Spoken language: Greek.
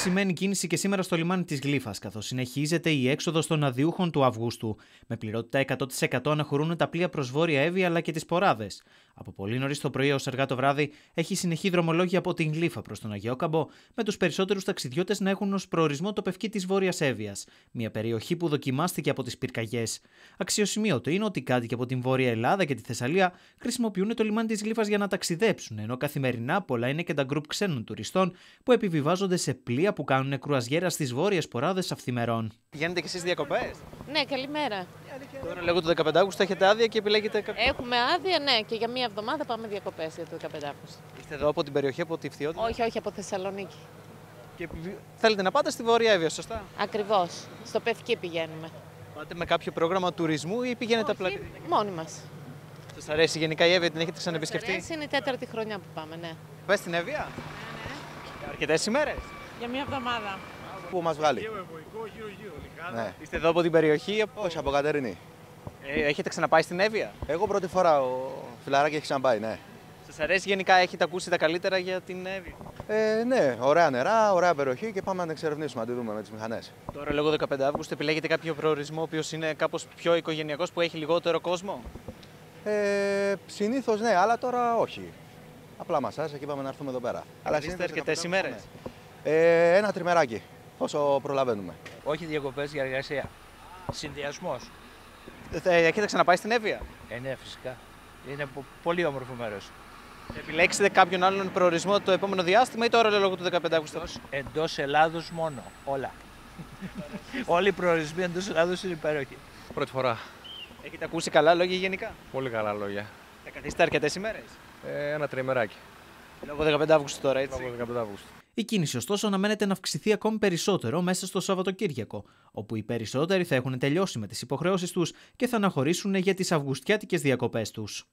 αυξημένη κίνηση και σήμερα στο λιμάνι της Γλύφας, καθώς συνεχίζεται η έξοδος των αδειούχων του Αυγούστου. Με πληρότητα 100% αναχωρούν τα πλοία προς Βόρεια Εύη αλλά και τις Ποράδες. Από πολύ νωρίς το πρωί ω αργά το βράδυ έχει συνεχή δρομολόγια από την Γλύφα προς τον Αγιόκαμπο, με τους περισσότερους ταξιδιώτες να έχουν ως προορισμό το πευκή της Βόρειας Εύβοια, μια περιοχή που δοκιμάστηκε από τις πυρκαγιές. Αξιοσημείωτο είναι ότι κάτοικοι από την Βόρεια Ελλάδα και τη Θεσσαλία χρησιμοποιούν το λιμάνι της Γλύφας για να ταξιδέψουν, ενώ καθημερινά πολλά είναι και τα γκρουπ ξένων τουριστών που επιβιβάζονται σε πλοία που κάνουν κρουαζιέρα στις βόρειες ποράδες αυθημερών. Πηγαίνετε κι εσείς διακοπές; Ναι, καλημέρα. Τώρα λέγω το 15 Αύγουστο έχετε άδεια και επιλέγετε κάποιο. Έχουμε άδεια, ναι, και για μία εβδομάδα πάμε διακοπές για το 15 Αύγουστο. Είστε εδώ από την περιοχή, από τη Φθιότητα. Όχι, όχι, από Θεσσαλονίκη. Και επιβι- θέλετε να πάτε στη Βόρεια Εύβοια, σωστά; Ακριβώς. Στο Πευκή πηγαίνουμε. Πάτε με κάποιο πρόγραμμα τουρισμού ή πηγαίνετε απλά; Όχι, μόνοι μας. Σας αρέσει γενικά η Εύβοια, την έχετε ξαναεπισκεφτεί; Είναι η τέταρτη χρονιά που πάμε, ναι. Πες στην Εύβοια. Αρκετές ημέρες. Για μία εβδομάδα. Πού μας βγάλει. Ναι. Είστε εδώ από την περιοχή. Από... Όχι, από Κατερινή. Ε, έχετε ξαναπάει στην Εύβοια; Εγώ πρώτη φορά ο φιλαράκι έχει ξαναπάει, ναι. Σας αρέσει γενικά, έχετε ακούσει τα καλύτερα για την Εύβοια; Ε, ναι, ωραία νερά, ωραία περιοχή και πάμε να την εξερευνήσουμε, να τη δούμε με τις μηχανές. Τώρα λόγω 15 Αύγουστου επιλέγετε κάποιο προορισμό ο οποίος είναι κάπως πιο οικογενειακός που έχει λιγότερο κόσμο; Ε, συνήθως ναι, αλλά τώρα όχι. Απλά μασάζ, εκεί πάμε να έρθουμε εδώ πέρα. Αλλά είστε συνήθως αρκετέ 15 ημέρε. ναι. Ε, ένα τριμεράκι, όσο προλαβαίνουμε. Όχι διακοπές για εργασία. Συνδυασμός. Έχετε ξαναπάει στην Εύβοια; Ε, ναι, φυσικά. Είναι πο- πολύ όμορφο μέρος. Επιλέξετε κάποιον άλλον προορισμό το επόμενο διάστημα ή τώρα λόγω του 15 Αυγούστου. Εντό Ελλάδος μόνο. Όλα. Όλοι οι προορισμοί εντός Ελλάδος είναι υπέροχοι. Πρώτη φορά. Έχετε ακούσει καλά λόγια γενικά; Πολύ καλά λόγια. Θα καθίσετε αρκετές ημέρες; Ε, ένα τριμεράκι. Λόγω 15 Αυγούστου τώρα, έτσι. Από 15 Αύγουστου. Η κίνηση ωστόσο αναμένεται να αυξηθεί ακόμη περισσότερο μέσα στο Σαββατοκύριακο, όπου οι περισσότεροι θα έχουν τελειώσει με τις υποχρεώσεις τους και θα αναχωρήσουν για τις Αυγουστιάτικες διακοπές τους.